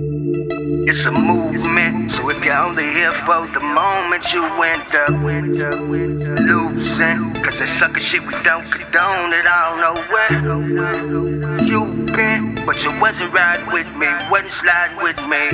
It's a movement, so if you're only here for the moment, you end up losing. Cause that sucker shit we don't condone it, I don't know where you been, but you wasn't riding with me, wasn't sliding with me.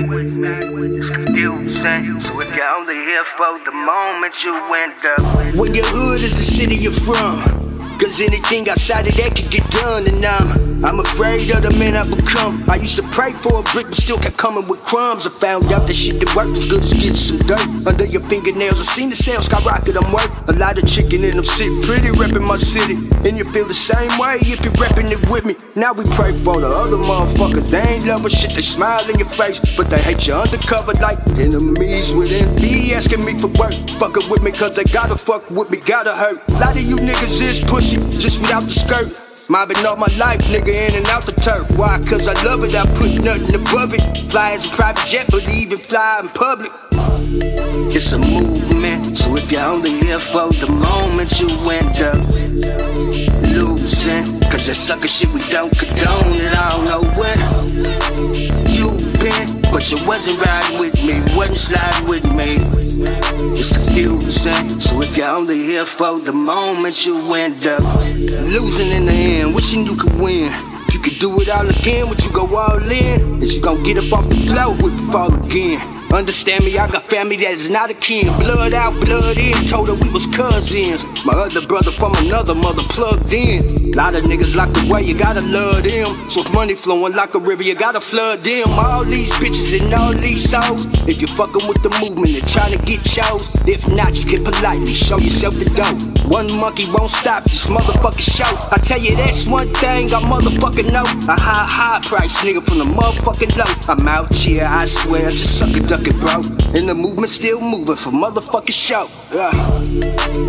It's confusing, so if you're only here for the moment, you end up. When your hood is the city you're from. Cause anything outside of that could get done, and I'm, I'm afraid of the man I've become. I used to pray for a brick, but still kept coming with crumbs. I found out that shit that worked as good as getting some dirt under your fingernails. I seen the sales skyrocket, I'm worth a lot of chicken in them sit pretty, reppin' my city. And you feel the same way if you're reppin' it with me. Now we pray for the other motherfuckers. They ain't love shit, they smile in your face, but they hate you undercover like enemies with envy. Asking me for work, fuckin' with me, cause they gotta fuck with me, gotta hurt. A lot of you niggas is pushing just without the skirt. Mobbing all my life, nigga, in and out the turf. Why? Cause I love it, I put nothing above it. Fly as a private jet, but even fly in public. It's a movement, so if you're only here for the moment, you end up losing. Cause that sucker shit we don't condone it, you wasn't riding with me, wasn't sliding with me. It's confusing. So if you're only here for the moment, you end up losing in the end, wishing you could win. If you could do it all again, would you go all in? Is you gonna get up off the floor with the fall again? Understand me, I got family that is not a kin. Blood out, blood in, told her we was cousins. My other brother from another mother plugged in. Lot of niggas locked away, you gotta love them. So if money flowing like a river, you gotta flood them. All these bitches and all these souls. If you're fucking with the movement and trying to get shows, if not, you can politely show yourself the dope. One monkey won't stop this motherfucking show. I tell you, that's one thing I motherfucking know. A high, high price nigga from the motherfucking low. I'm out here, I swear, just suck a duck it, bro. And the movement still moving for motherfucking show. Yeah.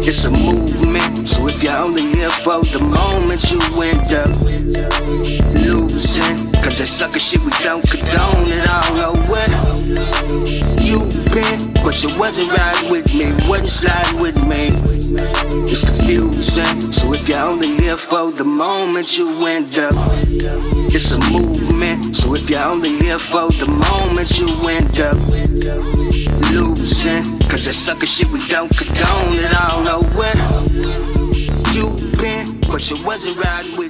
It's a movement, so if you're only here for the moment, you end up losing. Cause that sucker shit we don't condone it, I don't know where you been. But you wasn't riding with me, wasn't sliding with me. It's confusing, so if you're only here for the moment, you end up. It's a movement, so if you're only here for the moment, you end up. That sucker shit we don't condone it, I don't know where you been. But you wasn't riding with